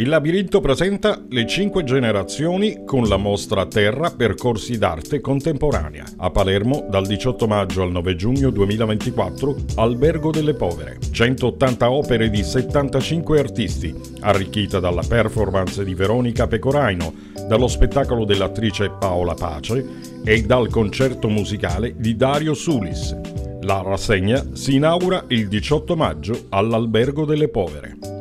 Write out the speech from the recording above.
Il labirinto presenta le cinque generazioni con la mostra Terra Percorsi d'arte contemporanea a Palermo dal 18 maggio al 9 giugno 2024, Albergo delle Povere. 180 opere di 75 artisti, arricchita dalla performance di Veronica Pecoraino, dallo spettacolo dell'attrice Paola Pace e dal concerto musicale di Dario Sulis. La rassegna si inaugura il 18 maggio all'Albergo delle Povere.